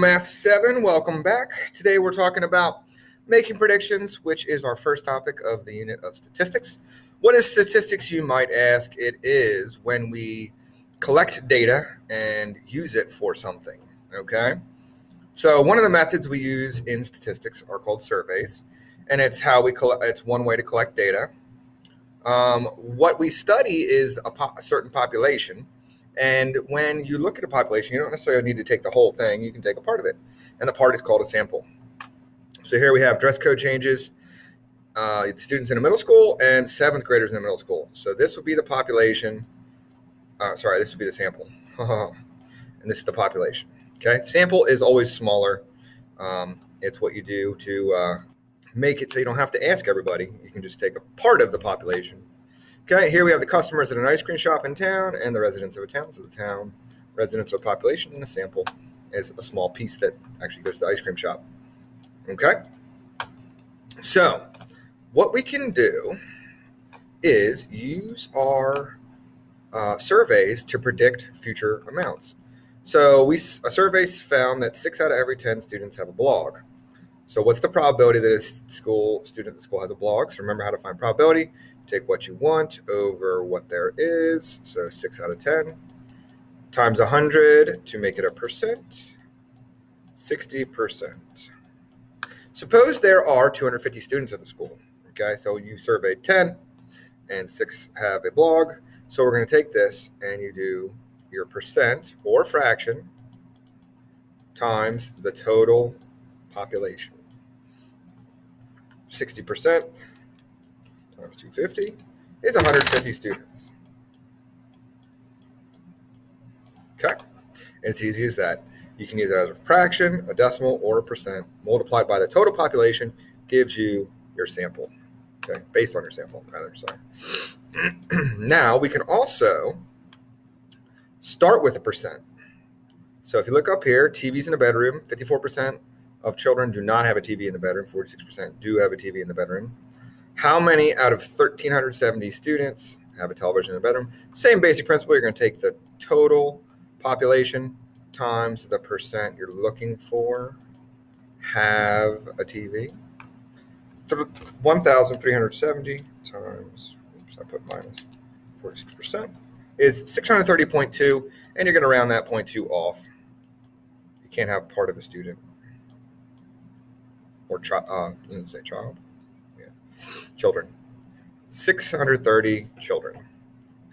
Math 7. Welcome back. Today we're talking about making predictions, which is our first topic of the unit of statistics. What is statistics, you might ask? It is when we collect data and use it for something. Okay? So, one of the methods we use in statistics are called surveys, and it's how we collect, it's one way to collect data. Um, what we study is a, po- a certain population and when you look at a population, you don't necessarily need to take the whole thing. You can take a part of it. And the part is called a sample. So here we have dress code changes, uh, students in a middle school and seventh graders in a middle school. So this would be the population. Uh, sorry, this would be the sample. and this is the population. Okay. Sample is always smaller. Um, it's what you do to uh, make it so you don't have to ask everybody. You can just take a part of the population Okay, here we have the customers at an ice cream shop in town and the residents of a town. So the town, residents or population, and the sample is a small piece that actually goes to the ice cream shop. Okay, so what we can do is use our uh, surveys to predict future amounts. So we a survey found that six out of every ten students have a blog. So what's the probability that a school student at the school has a blog? So remember how to find probability take what you want over what there is. So 6 out of 10 times 100 to make it a percent, 60%. Suppose there are 250 students at the school. Okay, so you surveyed 10 and 6 have a blog. So we're going to take this and you do your percent or fraction times the total population. 60% times 250 is 150 students. Okay, and it's easy as that. You can use it as a fraction, a decimal, or a percent multiplied by the total population gives you your sample. Okay, based on your sample, rather. Sorry. now we can also start with a percent. So if you look up here, TVs in a bedroom, 54% of children do not have a TV in the bedroom, 46% do have a TV in the bedroom. How many out of 1,370 students have a television in the bedroom? Same basic principle. You're going to take the total population times the percent you're looking for have a TV. 1,370 times, oops, I put minus 46% is 630.2, and you're going to round that 0.2 off. You can't have part of a student or child, uh, let's say child yeah, children. 630 children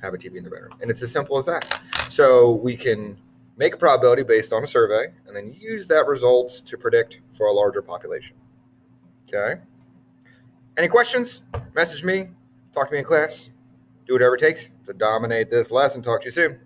have a TV in their bedroom. And it's as simple as that. So we can make a probability based on a survey and then use that results to predict for a larger population. Okay. Any questions? Message me. Talk to me in class. Do whatever it takes to dominate this lesson. Talk to you soon.